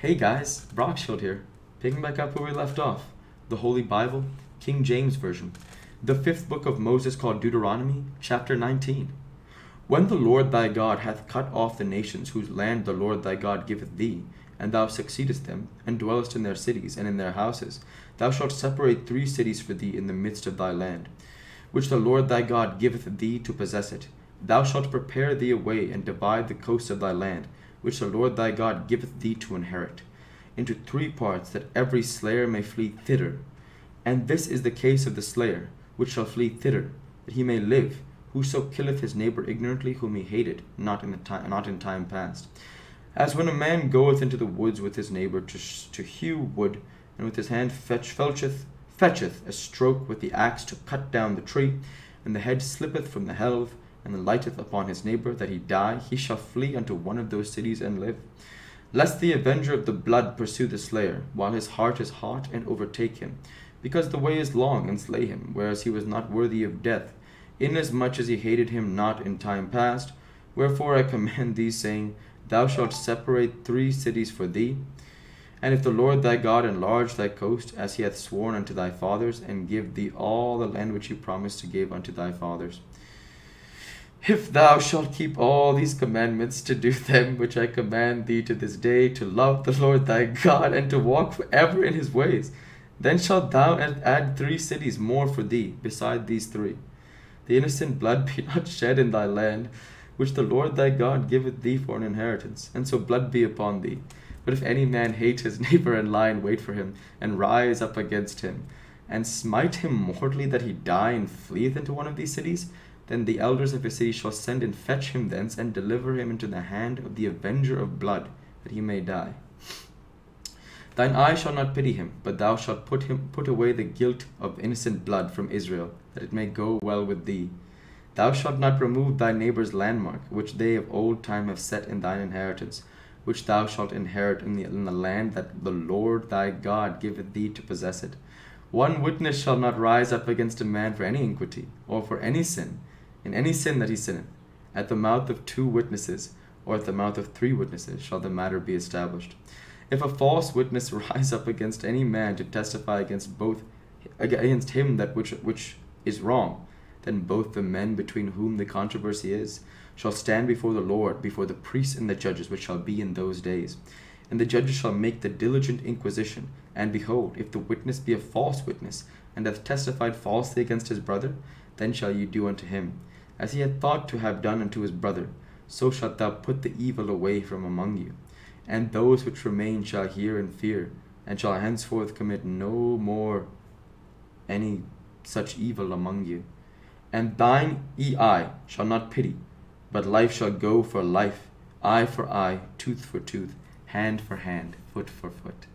Hey guys, Brockshield here, picking back up where we left off. The Holy Bible, King James Version, the fifth book of Moses called Deuteronomy, chapter 19. When the Lord thy God hath cut off the nations whose land the Lord thy God giveth thee, and thou succeedest them, and dwellest in their cities and in their houses, thou shalt separate three cities for thee in the midst of thy land, which the Lord thy God giveth thee to possess it. Thou shalt prepare thee a way and divide the coast of thy land which the Lord thy God giveth thee to inherit, into three parts, that every slayer may flee thither. And this is the case of the slayer, which shall flee thither, that he may live, whoso killeth his neighbor ignorantly, whom he hated, not in, the time, not in time past. As when a man goeth into the woods with his neighbor to, to hew wood, and with his hand fetch, felcheth, fetcheth a stroke with the axe to cut down the tree, and the head slippeth from the helve, and lighteth upon his neighbor that he die, he shall flee unto one of those cities and live. Lest the avenger of the blood pursue the slayer, while his heart is hot, and overtake him, because the way is long, and slay him, whereas he was not worthy of death, inasmuch as he hated him not in time past. Wherefore I command thee, saying, Thou shalt separate three cities for thee. And if the Lord thy God enlarge thy coast, as he hath sworn unto thy fathers, and give thee all the land which he promised to give unto thy fathers, if thou shalt keep all these commandments to do them which I command thee to this day, to love the Lord thy God, and to walk forever in his ways, then shalt thou add three cities more for thee, beside these three. The innocent blood be not shed in thy land, which the Lord thy God giveth thee for an inheritance, and so blood be upon thee. But if any man hate his neighbor and lie in wait for him, and rise up against him, and smite him mortally that he die and fleeth into one of these cities, then the elders of his city shall send and fetch him thence, and deliver him into the hand of the avenger of blood, that he may die. Thine eye shall not pity him, but thou shalt put him put away the guilt of innocent blood from Israel, that it may go well with thee. Thou shalt not remove thy neighbor's landmark, which they of old time have set in thine inheritance, which thou shalt inherit in the, in the land that the Lord thy God giveth thee to possess it. One witness shall not rise up against a man for any iniquity, or for any sin, in any sin that he sinneth, at the mouth of two witnesses, or at the mouth of three witnesses, shall the matter be established. If a false witness rise up against any man to testify against both against him that which which is wrong, then both the men between whom the controversy is shall stand before the Lord, before the priests and the judges which shall be in those days. And the judges shall make the diligent inquisition. And behold, if the witness be a false witness, and hath testified falsely against his brother, then shall ye do unto him as he had thought to have done unto his brother, so shalt thou put the evil away from among you. And those which remain shall hear and fear, and shall henceforth commit no more any such evil among you. And thine eye shall not pity, but life shall go for life, eye for eye, tooth for tooth, hand for hand, foot for foot.